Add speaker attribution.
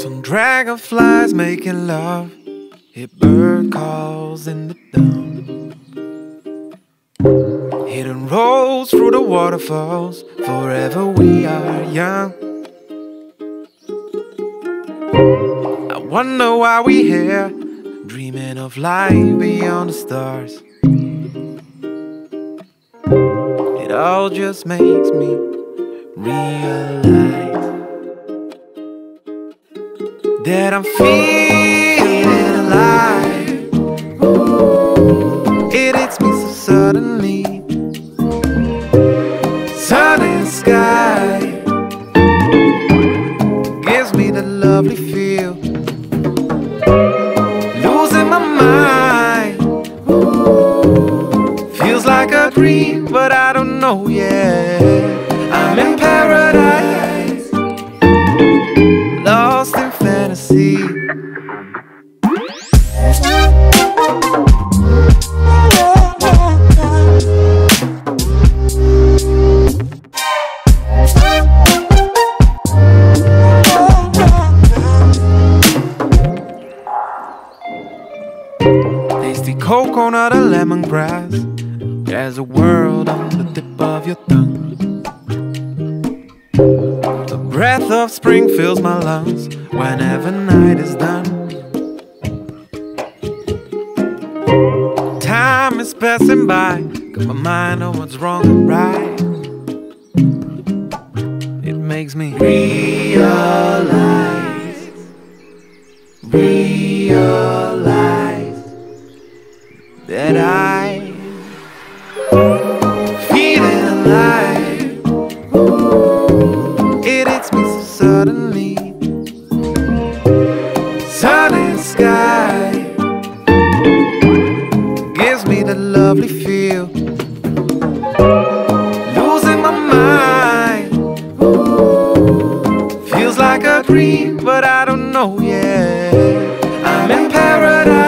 Speaker 1: Some dragonflies making love. Hear bird calls in the dawn. Hidden rolls through the waterfalls. Forever we are young. I wonder why we here, dreaming of life beyond the stars. It all just makes me realize that I'm feeling alive. It hits me so suddenly. Sun and sky gives me the lovely feel. Losing my mind feels like a dream, but I don't know yet. Tasty coconut or lemongrass. There's a world on the tip of your tongue. The breath of spring fills my lungs whenever night is done. Time is passing by, got my mind on what's wrong and right. It makes me realize, realize that I feel alive. lovely feel. Losing my mind. Feels like a dream, but I don't know yet. I'm in paradise.